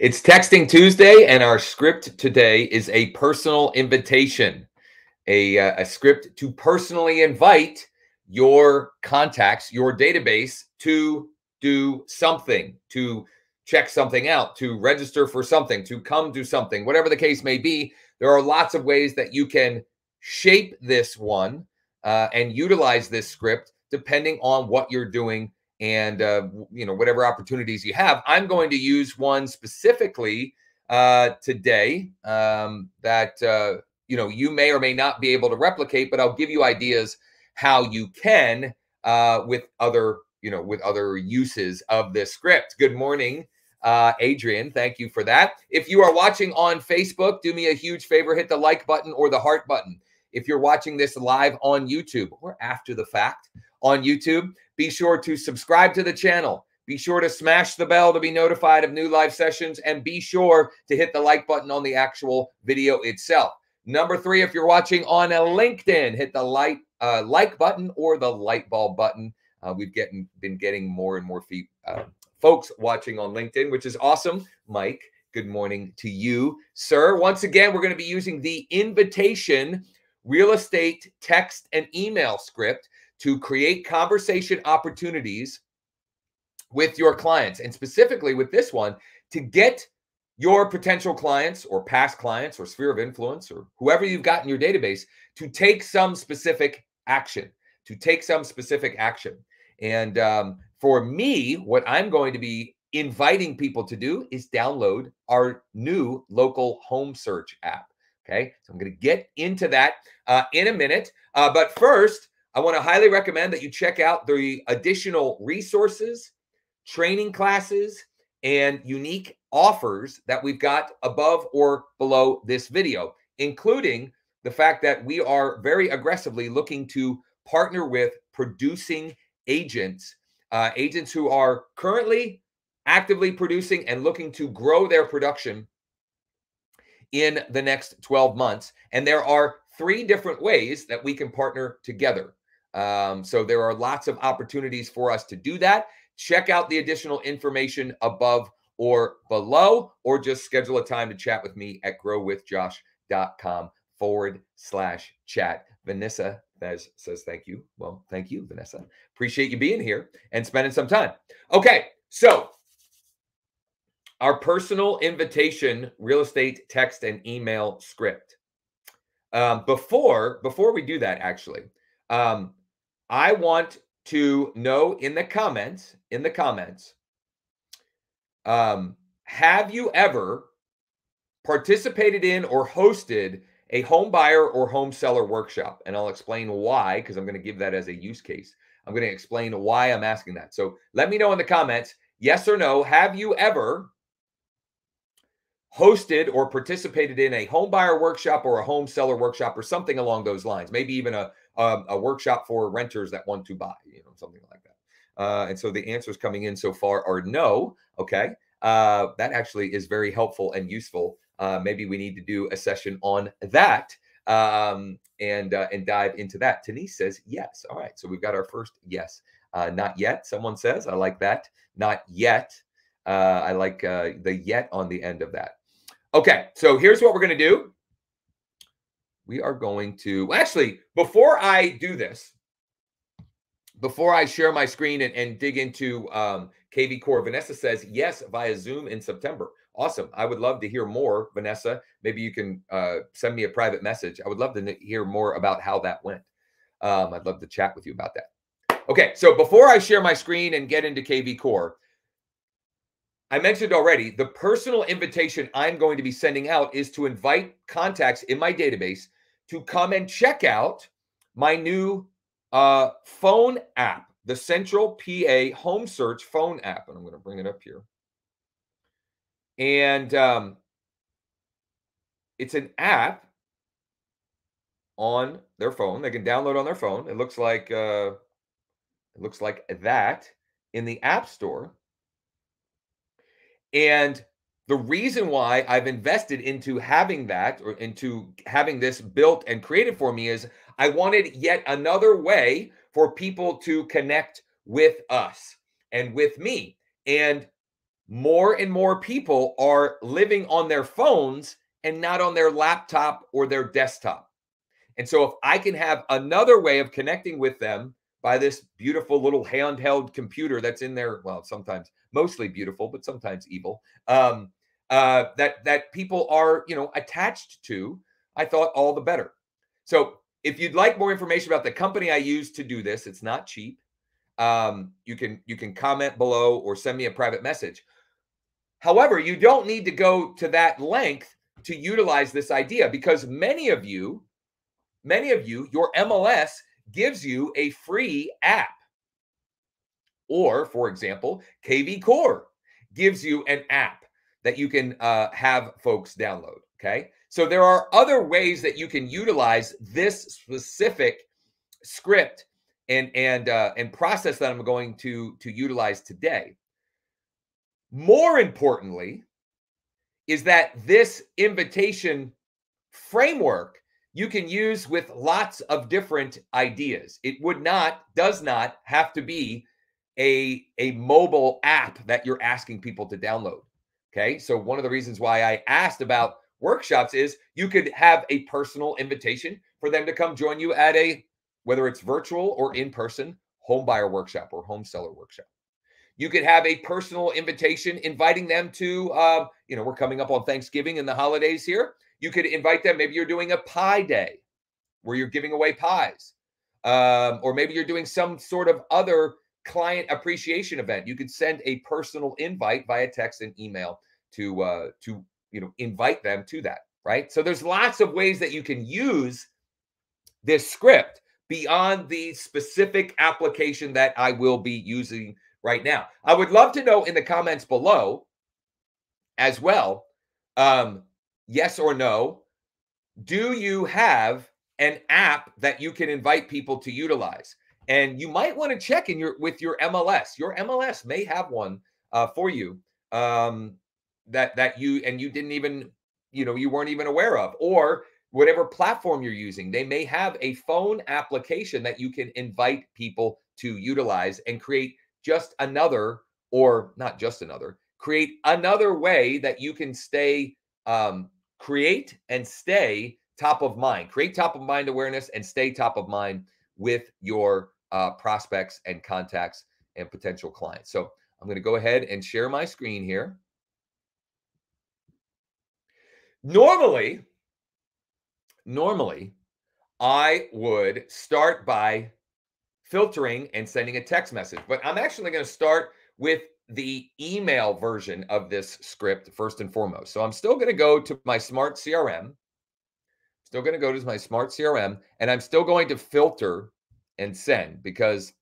It's Texting Tuesday, and our script today is a personal invitation, a, uh, a script to personally invite your contacts, your database to do something, to check something out, to register for something, to come do something, whatever the case may be. There are lots of ways that you can shape this one uh, and utilize this script depending on what you're doing and uh, you know whatever opportunities you have. I'm going to use one specifically uh, today um, that uh, you know you may or may not be able to replicate, but I'll give you ideas how you can uh, with other you know with other uses of this script. Good morning. Uh, Adrian, thank you for that. If you are watching on Facebook, do me a huge favor hit the like button or the heart button. If you're watching this live on YouTube or after the fact on YouTube, be sure to subscribe to the channel. Be sure to smash the bell to be notified of new live sessions and be sure to hit the like button on the actual video itself. Number three, if you're watching on a LinkedIn, hit the like uh, like button or the light bulb button. Uh, we've getting been getting more and more feet, uh, folks watching on LinkedIn, which is awesome. Mike, good morning to you, sir. Once again, we're going to be using the invitation real estate text and email script to create conversation opportunities with your clients. And specifically with this one, to get your potential clients or past clients or sphere of influence or whoever you've got in your database to take some specific action, to take some specific action. And um, for me, what I'm going to be inviting people to do is download our new local home search app. Okay. So I'm going to get into that uh, in a minute. Uh, but first, I want to highly recommend that you check out the additional resources, training classes, and unique offers that we've got above or below this video, including the fact that we are very aggressively looking to partner with producing agents, uh, agents who are currently actively producing and looking to grow their production in the next 12 months. And there are three different ways that we can partner together. Um, so there are lots of opportunities for us to do that. Check out the additional information above or below, or just schedule a time to chat with me at growwithjosh.com forward slash chat. Vanessa says, says thank you. Well, thank you, Vanessa. Appreciate you being here and spending some time. Okay, so our personal invitation real estate text and email script. Um, before before we do that, actually, um, I want to know in the comments, in the comments, um, have you ever participated in or hosted a home buyer or home seller workshop? And I'll explain why, because I'm going to give that as a use case. I'm going to explain why I'm asking that. So let me know in the comments, yes or no. Have you ever hosted or participated in a home buyer workshop or a home seller workshop or something along those lines? Maybe even a um, a workshop for renters that want to buy, you know, something like that. Uh, and so the answers coming in so far are no. Okay. Uh, that actually is very helpful and useful. Uh, maybe we need to do a session on that um, and uh, and dive into that. Denise says yes. All right. So we've got our first yes. Uh, not yet. Someone says I like that. Not yet. Uh, I like the yet on the end of that. Okay. So here's what we're going to do we are going to actually, before I do this, before I share my screen and, and dig into um, KV Core, Vanessa says yes via Zoom in September. Awesome. I would love to hear more, Vanessa. Maybe you can uh, send me a private message. I would love to hear more about how that went. Um, I'd love to chat with you about that. Okay, so before I share my screen and get into KV Core, I mentioned already the personal invitation I'm going to be sending out is to invite contacts in my database to come and check out my new uh, phone app, the Central PA Home Search phone app. And I'm going to bring it up here. And um, it's an app on their phone. They can download on their phone. It looks like uh, it looks like that in the App Store. And the reason why I've invested into having that or into having this built and created for me is I wanted yet another way for people to connect with us and with me. And more and more people are living on their phones and not on their laptop or their desktop. And so, if I can have another way of connecting with them by this beautiful little handheld computer that's in there, well, sometimes mostly beautiful, but sometimes evil, um, uh, that that people are you know attached to, I thought all the better. So, if you'd like more information about the company I use to do this, it's not cheap. Um, you can you can comment below or send me a private message. However, you don't need to go to that length to utilize this idea because many of you, many of you, your MLS gives you a free app. Or, for example, KV Core gives you an app that you can uh, have folks download. Okay. So there are other ways that you can utilize this specific script and and uh, and process that I'm going to to utilize today. More importantly, is that this invitation framework you can use with lots of different ideas. It would not, does not have to be a, a mobile app that you're asking people to download. Okay. So, one of the reasons why I asked about workshops is you could have a personal invitation for them to come join you at a, whether it's virtual or in person, home buyer workshop or home seller workshop. You could have a personal invitation inviting them to, uh, you know, we're coming up on Thanksgiving and the holidays here. You could invite them. Maybe you're doing a pie day where you're giving away pies. Um, or maybe you're doing some sort of other client appreciation event. You could send a personal invite via text and email to uh, to you know invite them to that. Right. So there's lots of ways that you can use this script beyond the specific application that I will be using right now. I would love to know in the comments below as well um, yes or no. Do you have an app that you can invite people to utilize? And you might want to check in your with your MLS. Your MLS may have one uh, for you um, that that you and you didn't even you know you weren't even aware of, or whatever platform you're using. They may have a phone application that you can invite people to utilize and create just another, or not just another, create another way that you can stay, um, create and stay top of mind, create top of mind awareness and stay top of mind with your uh, prospects and contacts and potential clients. So I'm going to go ahead and share my screen here. Normally, normally, I would start by filtering and sending a text message. But I'm actually going to start with the email version of this script first and foremost. So I'm still going to go to my smart CRM. Still going to go to my smart CRM and I'm still going to filter and send because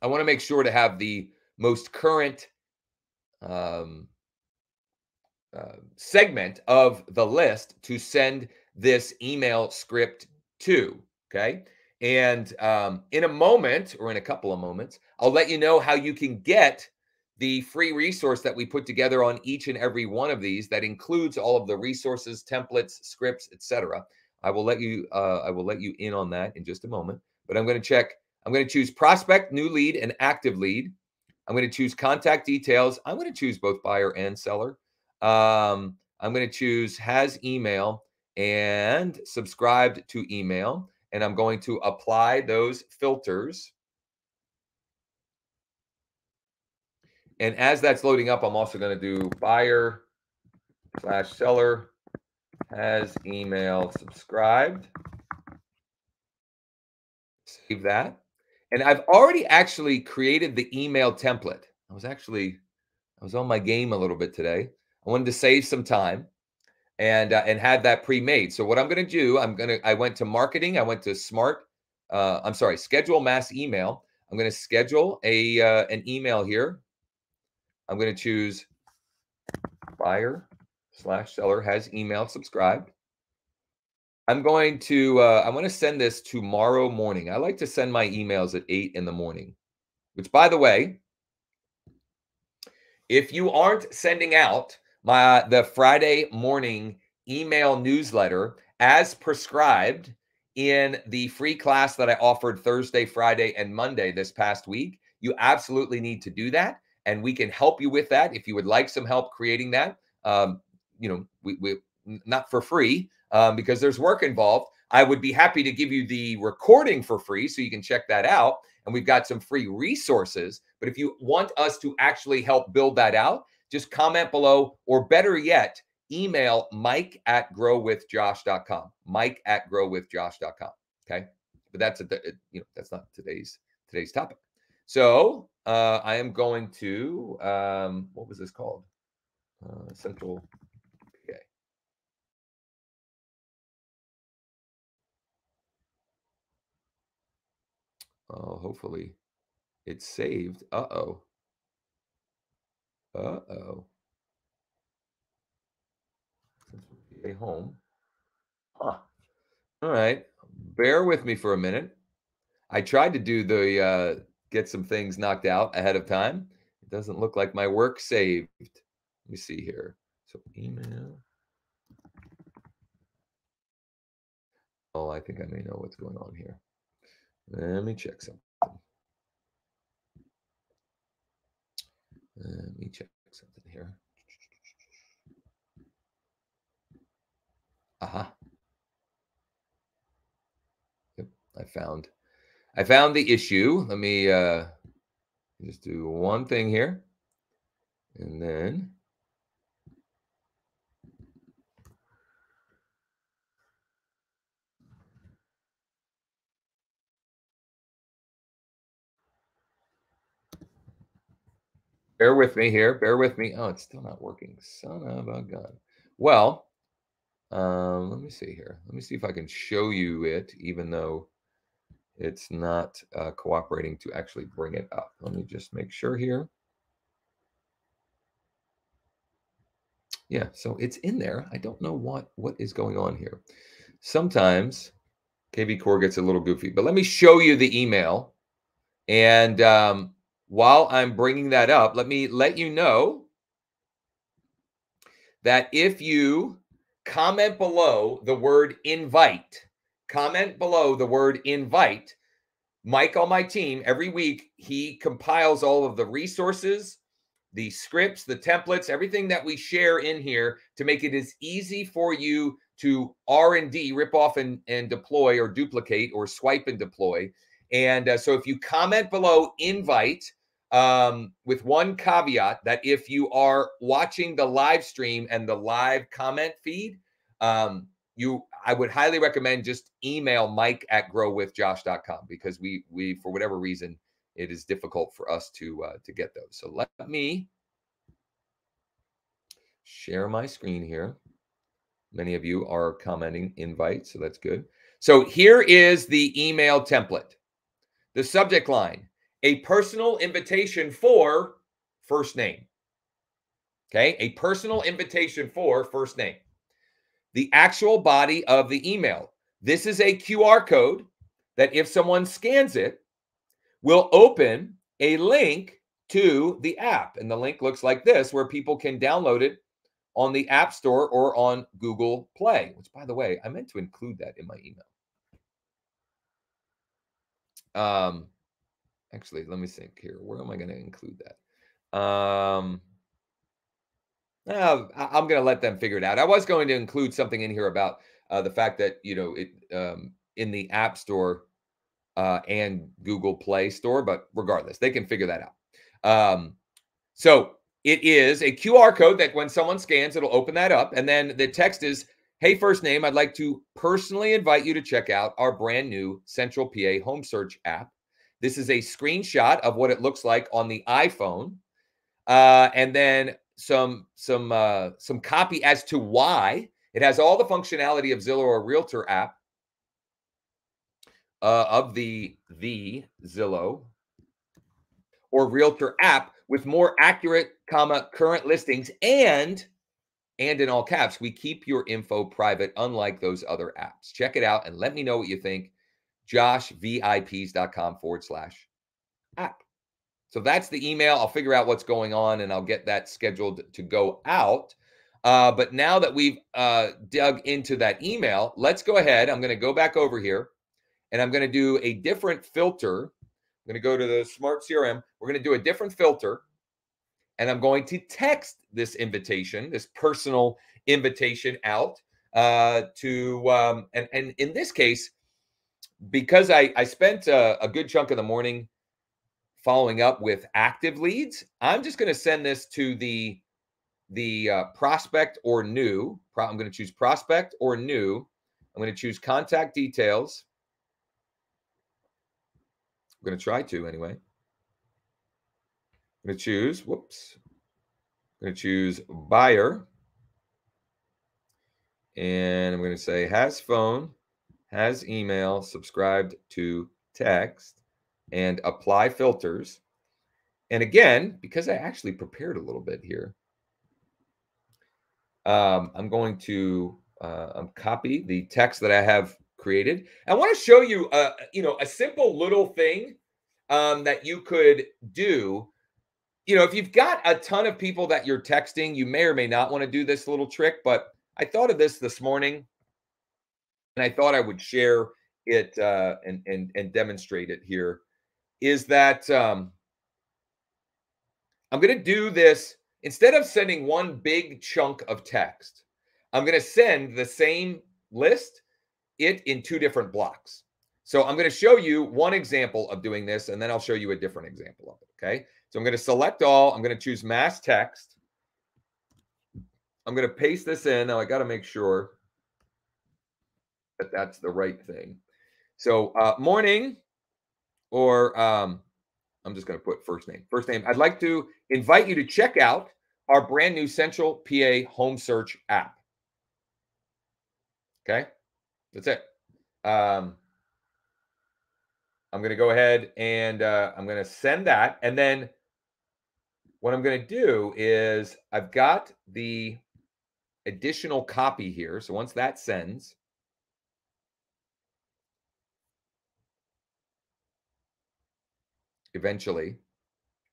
I want to make sure to have the most current um, uh, segment of the list to send this email script to. Okay. And um, in a moment, or in a couple of moments, I'll let you know how you can get the free resource that we put together on each and every one of these that includes all of the resources, templates, scripts, etc. I will let you uh, I will let you in on that in just a moment. But I'm going to check. I'm going to choose prospect, new lead, and active lead. I'm going to choose contact details. I'm going to choose both buyer and seller. Um, I'm going to choose has email and subscribed to email and I'm going to apply those filters. And as that's loading up, I'm also going to do buyer slash seller has email subscribed. Save that. And I've already actually created the email template. I was actually, I was on my game a little bit today. I wanted to save some time and uh, and had that pre-made. So what I'm going to do, I'm going to I went to marketing, I went to smart uh, I'm sorry, schedule mass email. I'm going to schedule a uh, an email here. I'm going to choose buyer slash seller has email subscribed. I'm going to uh, I'm going to send this tomorrow morning. I like to send my emails at eight in the morning, which by the way, if you aren't sending out my the Friday morning email newsletter as prescribed in the free class that I offered Thursday, Friday, and Monday this past week. You absolutely need to do that. and we can help you with that. If you would like some help creating that, um, you know, we, we not for free um, because there's work involved. I would be happy to give you the recording for free so you can check that out. And we've got some free resources. But if you want us to actually help build that out, just comment below, or better yet, email mike at growwithjosh.com. Mike at growwithjosh.com. Okay. But that's a, you know, that's not today's today's topic. So uh, I am going to um, what was this called? Uh, Central PA. Oh, hopefully it's saved. Uh oh. Uh oh. PA home. Huh. All right. Bear with me for a minute. I tried to do the uh, get some things knocked out ahead of time. It doesn't look like my work saved. Let me see here. So email. Oh, I think I may know what's going on here. Let me check something. Let me check something here. Aha. Yep, I found I found the issue. Let me uh just do one thing here. And then Bear with me here. Bear with me. Oh, it's still not working. Son of a gun. Well, um, let me see here. Let me see if I can show you it, even though it's not uh, cooperating to actually bring it up. Let me just make sure here. Yeah, so it's in there. I don't know what what is going on here. Sometimes KV Core gets a little goofy, but let me show you the email. And um, while I'm bringing that up, let me let you know that if you comment below the word invite, comment below the word invite. Mike on my team, every week, he compiles all of the resources, the scripts, the templates, everything that we share in here to make it as easy for you to R&D, rip off and, and deploy or duplicate or swipe and deploy. And uh, so if you comment below invite um, with one caveat that if you are watching the live stream and the live comment feed, um, you I would highly recommend just email Mike at growwithjosh.com because we we for whatever reason it is difficult for us to uh, to get those. So let me share my screen here. Many of you are commenting invite, so that's good. So here is the email template. The subject line, a personal invitation for first name. Okay, a personal invitation for first name the actual body of the email. This is a QR code that if someone scans it, will open a link to the app. And the link looks like this, where people can download it on the App Store or on Google Play, which, by the way, I meant to include that in my email. Um, actually, let me think here. Where am I going to include that? Um, uh, I'm going to let them figure it out. I was going to include something in here about uh, the fact that you know it um, in the App Store uh, and Google Play Store, but regardless, they can figure that out. Um, so it is a QR code that when someone scans, it'll open that up, and then the text is, "Hey, first name, I'd like to personally invite you to check out our brand new Central PA Home Search app. This is a screenshot of what it looks like on the iPhone." Uh, and then some some uh, some copy as to why it has all the functionality of Zillow or Realtor app uh, of the the Zillow or Realtor app with more accurate, comma current listings and and in all caps, we keep your info private, unlike those other apps. Check it out and let me know what you think. JoshVIPs.com forward slash app. So that's the email. I'll figure out what's going on and I'll get that scheduled to go out. Uh, but now that we've uh, dug into that email, let's go ahead. I'm going to go back over here and I'm going to do a different filter. I'm going to go to the smart CRM. We're going to do a different filter. And I'm going to text this invitation, this personal invitation out uh, to, um, and, and in this case, because I, I spent a, a good chunk of the morning following up with active leads, I'm just going to send this to the the uh, prospect or new. I'm going to choose prospect or new. I'm going to choose contact details. I'm going to try to anyway. I'm going to choose, whoops. I'm going to choose buyer. And I'm going to say has phone, has email, subscribed to text, and apply filters. And again, because I actually prepared a little bit here, um, I'm going to uh, copy the text that I have created. I want to show you, uh, you know, a simple little thing um, that you could do. You know, if you've got a ton of people that you're texting, you may or may not want to do this little trick. But I thought of this this morning, and I thought I would share it uh, and and and demonstrate it here. Is that um, I'm going to do this instead of sending one big chunk of text. I'm going to send the same list it in two different blocks. So I'm going to show you one example of doing this, and then I'll show you a different example of it. Okay. So I'm going to select all. I'm going to choose mass text. I'm going to paste this in. Now I got to make sure that that's the right thing. So uh, morning, or um, I'm just going to put first name. First name. I'd like to invite you to check out our brand new Central PA Home Search app. Okay. That's it. Um, I'm going to go ahead and uh, I'm going to send that. And then what I'm going to do is I've got the additional copy here. So once that sends, eventually,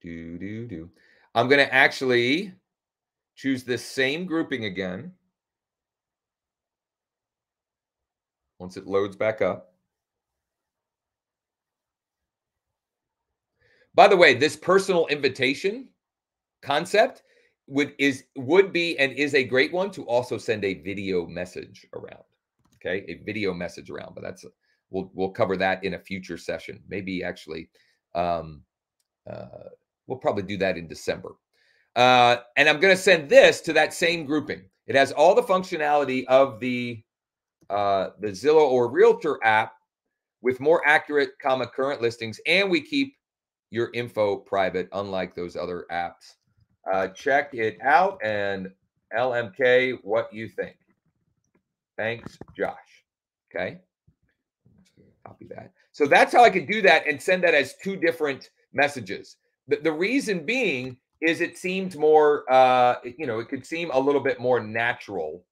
do, do, do, I'm going to actually choose the same grouping again. once it loads back up. By the way, this personal invitation concept would is would be and is a great one to also send a video message around. Okay, a video message around, but that's we'll we'll cover that in a future session. Maybe actually, um, uh, we'll probably do that in December. Uh, and I'm going to send this to that same grouping. It has all the functionality of the uh, the Zillow or Realtor app with more accurate, comma current listings, and we keep your info private, unlike those other apps. Uh, check it out and LMK, what you think? Thanks, Josh. Okay, copy that. So that's how I could do that and send that as two different messages. The, the reason being is it seemed more, uh, you know, it could seem a little bit more natural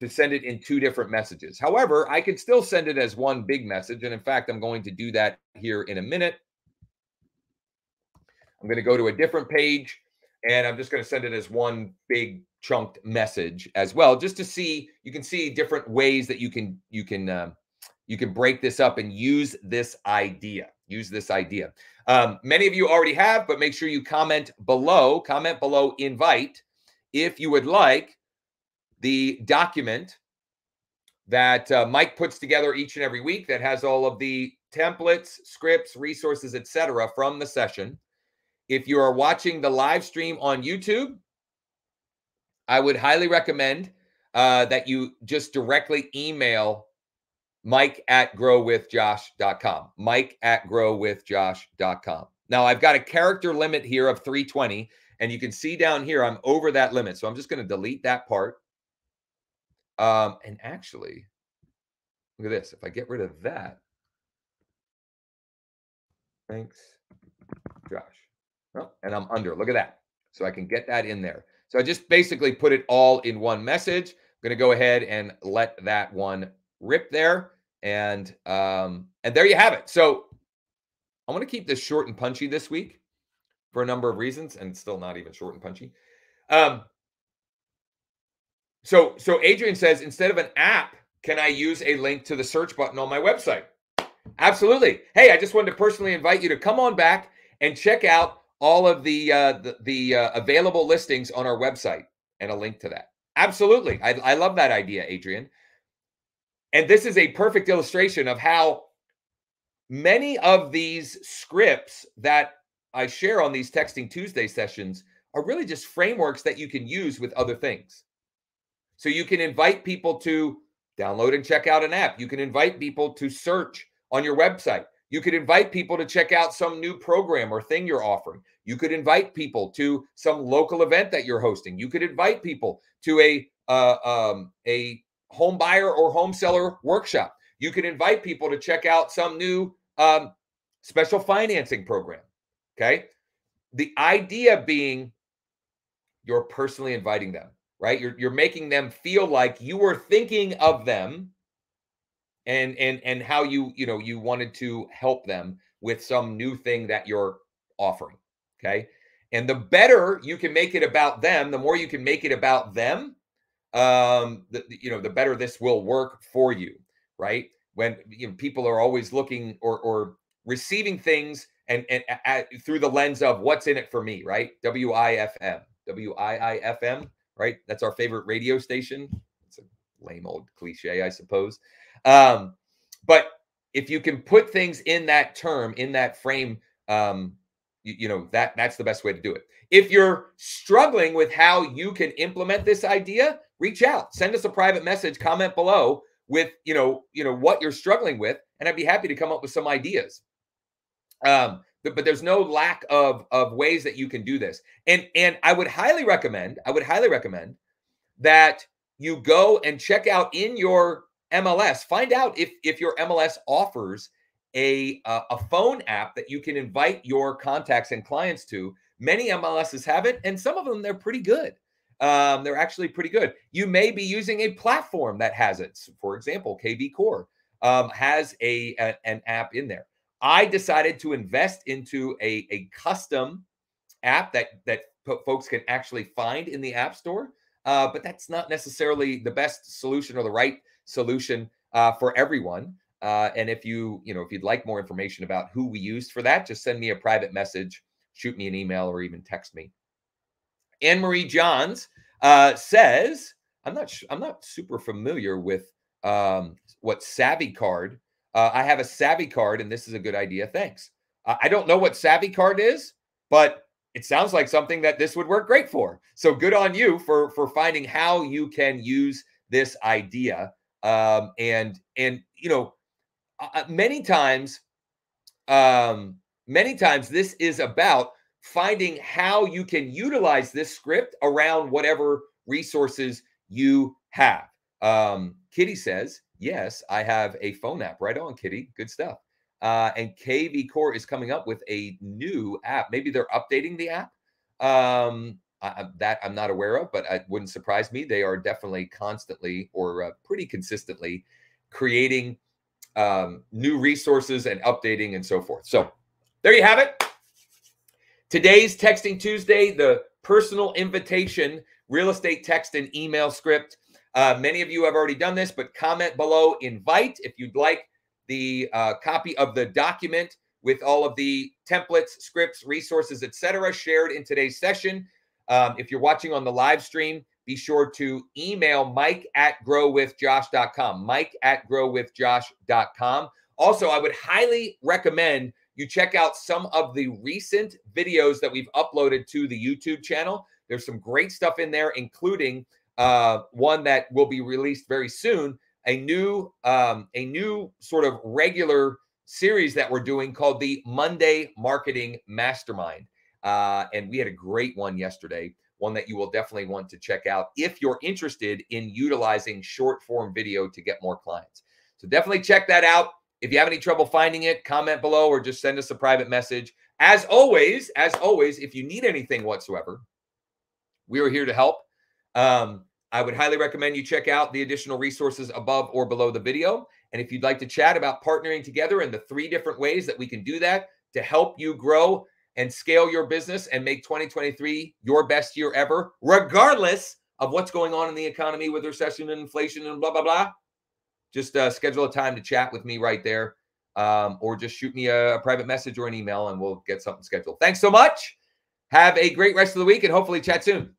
to send it in two different messages. However, I could still send it as one big message. And in fact, I'm going to do that here in a minute. I'm going to go to a different page and I'm just going to send it as one big chunked message as well, just to see, you can see different ways that you can, you can, uh, you can break this up and use this idea. Use this idea. Um, many of you already have, but make sure you comment below, comment below, invite if you would like the document that uh, Mike puts together each and every week that has all of the templates, scripts, resources, etc. from the session. If you are watching the live stream on YouTube, I would highly recommend uh, that you just directly email mike at growwithjosh.com. Mike at growwithjosh.com. Now, I've got a character limit here of 320, and you can see down here I'm over that limit. So I'm just going to delete that part. Um, and actually, look at this. If I get rid of that, thanks, Josh. And I'm under. Look at that. So I can get that in there. So I just basically put it all in one message. I'm going to go ahead and let that one rip there. And um, and there you have it. So I want to keep this short and punchy this week for a number of reasons, and still not even short and punchy. Um, so, so Adrian says instead of an app, can I use a link to the search button on my website? Absolutely. Hey, I just wanted to personally invite you to come on back and check out all of the uh, the, the uh, available listings on our website and a link to that. Absolutely, I, I love that idea, Adrian. And this is a perfect illustration of how many of these scripts that I share on these Texting Tuesday sessions are really just frameworks that you can use with other things. So you can invite people to download and check out an app. You can invite people to search on your website. You could invite people to check out some new program or thing you're offering. You could invite people to some local event that you're hosting. You could invite people to a uh, um, a home buyer or home seller workshop. You could invite people to check out some new um, special financing program. Okay. The idea being you're personally inviting them, right? You're, you're making them feel like you were thinking of them and and and how you you know you wanted to help them with some new thing that you're offering okay? And the better you can make it about them the more you can make it about them um the, you know the better this will work for you right? When you know, people are always looking or or receiving things and and at, through the lens of what's in it for me right? W-i-f-m w-i-i-f-m right? That's our favorite radio station. It's a lame old cliche i suppose um but if you can put things in that term in that frame um you, you know that that's the best way to do it. If you're struggling with how you can implement this idea reach out. Send us a private message comment below with you know you know what you're struggling with and i'd be happy to come up with some ideas. Um but, but there's no lack of of ways that you can do this. And and i would highly recommend i would highly recommend that you go and check out in your mls find out if if your mls offers a uh, a phone app that you can invite your contacts and clients to many mls's have it and some of them they're pretty good um, they're actually pretty good. You may be using a platform that has it. For example, KV Core um, has a, a, an app in there. I decided to invest into a, a custom app that that folks can actually find in the App Store, uh, but that's not necessarily the best solution or the right solution uh, for everyone. Uh, and if you you know if you'd like more information about who we used for that, just send me a private message, shoot me an email, or even text me. Anne Marie Johns uh, says, I'm not I'm not super familiar with um, what Savvy Card. Uh, I have a Savvy Card, and this is a good idea. Thanks. Uh, I don't know what Savvy Card is, but it sounds like something that this would work great for. So good on you for for finding how you can use this idea. Um, and and you know, uh, uh many times, um, many times this is about finding how you can utilize this script around whatever resources you have. Um, Kitty says, Yes, I have a phone app. Right on, Kitty. Good stuff. Uh, and KV Core is coming up with a new app. Maybe they're updating the app. Um, I, that I'm not aware of, but it wouldn't surprise me. They are definitely constantly or uh, pretty consistently creating um, new resources and updating and so forth. So there you have it. Today's Texting Tuesday, the personal invitation real estate text and email script. Uh, many of you have already done this, but comment below, invite if you'd like the uh, copy of the document with all of the templates, scripts, resources, etc., shared in today's session. Um, if you're watching on the live stream, be sure to email mike at growwithjosh.com. Mike at growwithjosh.com. Also, I would highly recommend you check out some of the recent videos that we've uploaded to the YouTube channel. There's some great stuff in there, including uh, one that will be released very soon. A new, um, a new sort of regular series that we're doing called the Monday Marketing Mastermind, uh, and we had a great one yesterday. One that you will definitely want to check out if you're interested in utilizing short form video to get more clients. So definitely check that out. If you have any trouble finding it, comment below or just send us a private message. As always, as always, if you need anything whatsoever, we are here to help. Um, I would highly recommend you check out the additional resources above or below the video. And if you'd like to chat about partnering together and the three different ways that we can do that to help you grow and scale your business and make 2023 your best year ever, regardless of what's going on in the economy with recession and inflation and blah, blah, blah, just uh, schedule a time to chat with me right there. Um, or just shoot me a, a private message or an email and we'll get something scheduled. Thanks so much. Have a great rest of the week and hopefully chat soon.